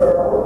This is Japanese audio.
you